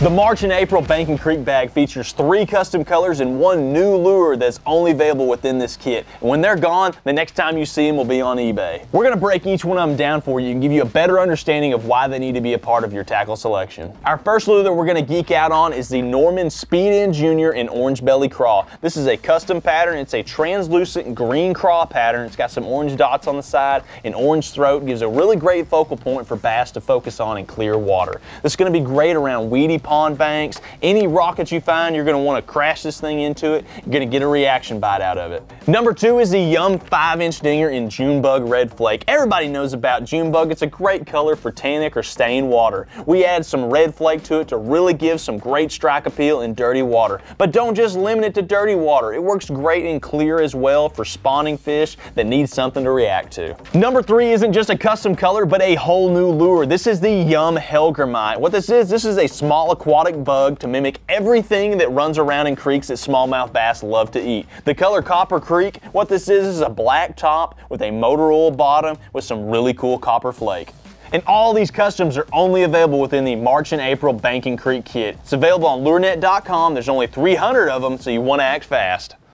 The March and April Bank and Creek bag features three custom colors and one new lure that's only available within this kit. And when they're gone, the next time you see them will be on eBay. We're gonna break each one of them down for you and give you a better understanding of why they need to be a part of your tackle selection. Our first lure that we're gonna geek out on is the Norman Speed N Junior in Orange Belly Craw. This is a custom pattern. It's a translucent green craw pattern. It's got some orange dots on the side. An orange throat gives a really great focal point for bass to focus on in clear water. This is gonna be great around weedy pond banks. Any rock that you find, you're gonna wanna crash this thing into it. You're gonna get a reaction bite out of it. Number two is the Yum 5-inch dinger in Junebug Red Flake. Everybody knows about Junebug. It's a great color for tannic or stained water. We add some red flake to it to really give some great strike appeal in dirty water. But don't just limit it to dirty water. It works great in clear as well for spawning fish that need something to react to. Number three isn't just a custom color, but a whole new lure. This is the Yum Hellgrammite. What this is, this is a small aquatic bug to mimic everything that runs around in creeks that smallmouth bass love to eat. The color Copper what this is is a black top with a motor oil bottom with some really cool copper flake. And all these customs are only available within the March and April Bank and Creek kit. It's available on lurenet.com. There's only 300 of them, so you want to act fast.